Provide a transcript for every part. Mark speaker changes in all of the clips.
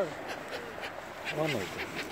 Speaker 1: Well, one of them.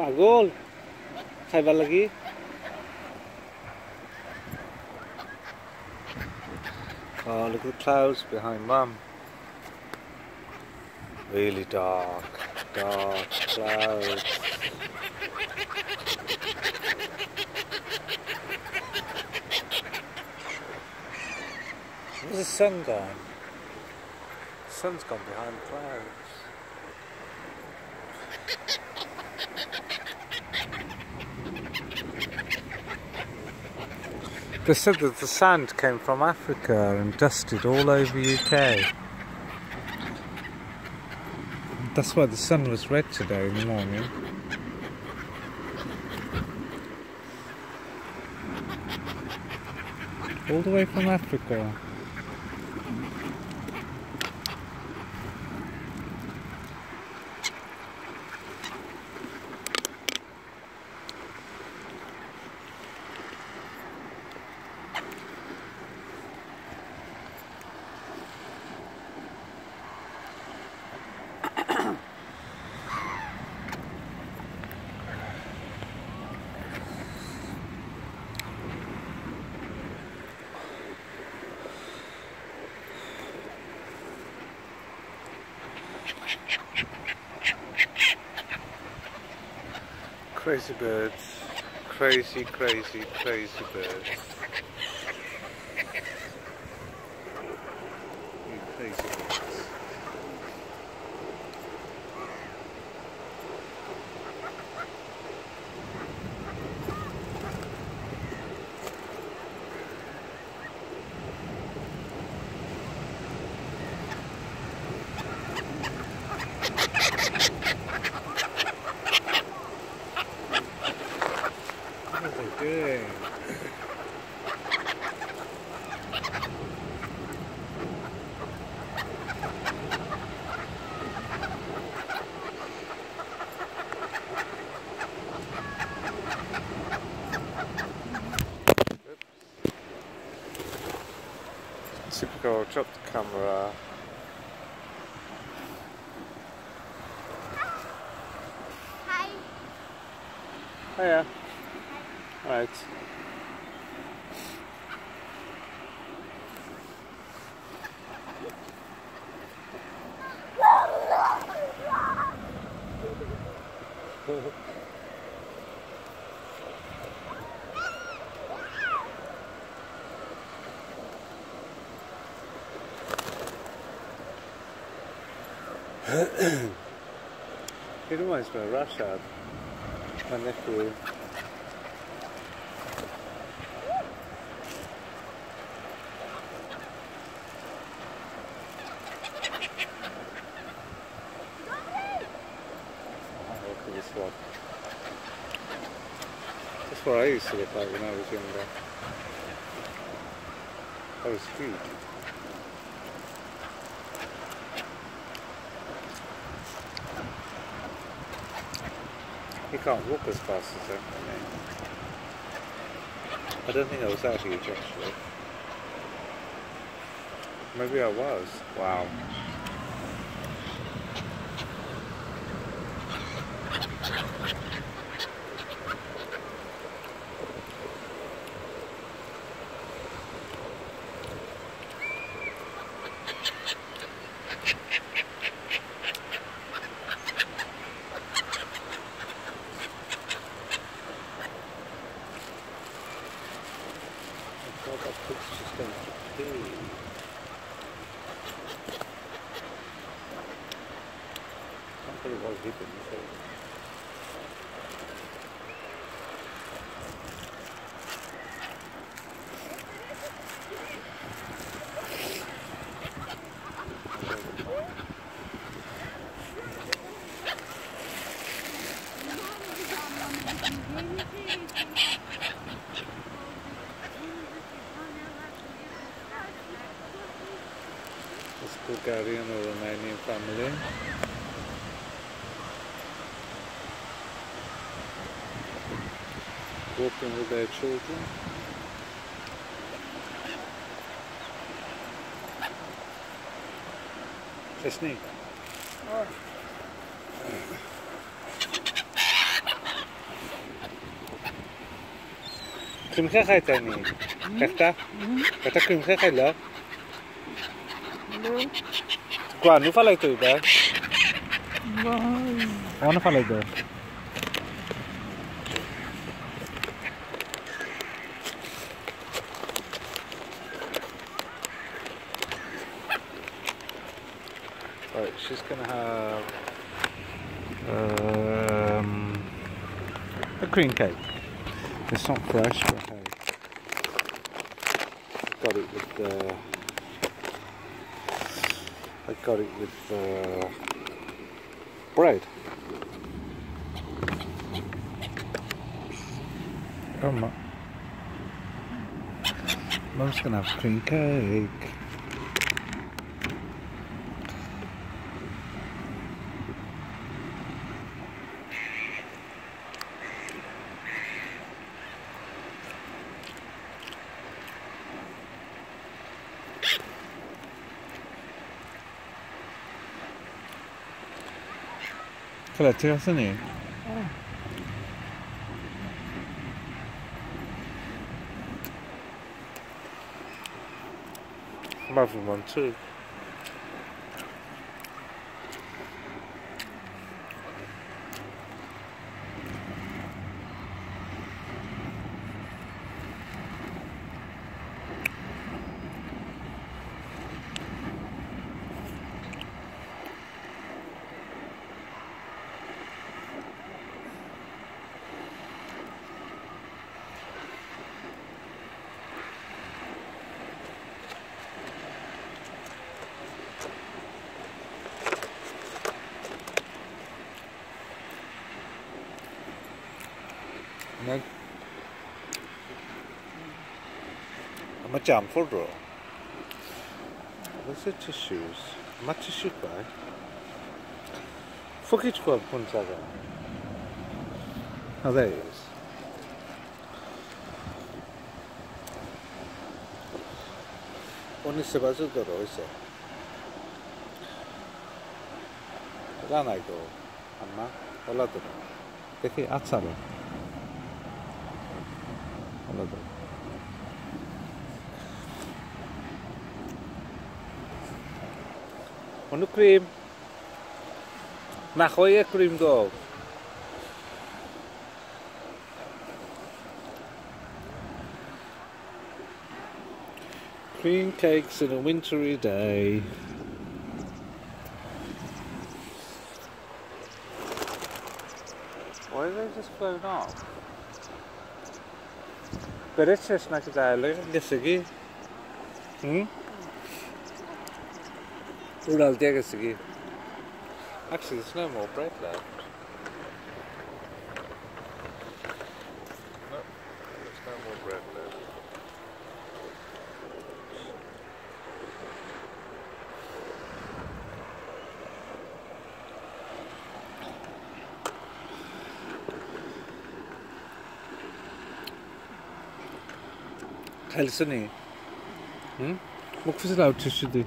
Speaker 1: Pagol. Khaibar lagi. Oh, look at the clouds behind Mum. Really dark, dark clouds. Where's the sun gone? The sun's gone behind the clouds. They said that the sand came from Africa and dusted all over UK. That's why the sun was red today in the morning. All the way from Africa. Crazy birds. Crazy, crazy, crazy birds. Drop the camera.
Speaker 2: Hi.
Speaker 1: Hiya. Right. It reminds me of Rashad, my nephew. This one. What I used to look like when I was younger. I was huge. He can't walk as fast as them, can he? I don't think I was that huge actually. Maybe I was. Wow. Ik kunnen we het zolten. Het is niet. Kun je het niet? Kun je het niet? Nu val ik erbij. Val? Right, she's gonna have um, a cream cake. It's not fresh, but hey, got it with the. I got it with uh, bread. Oh my. Mum's gonna have cream cake. Kolla, terrassen är Varför man I'm a am for bro? What's the tissues? How much tissue bag? Fuck it, Kwab Punzaga. Oh, there he is. Only Sebastian got always there. জানাই তো আম্মা OLA তো দেখি আচ্ছা আলাদা অন্য cream. না cream cream cream cakes in a wintry day. Why are they just blown off?
Speaker 3: उडाली
Speaker 1: 달순이 응? 뭐 푸스 나올 수도 있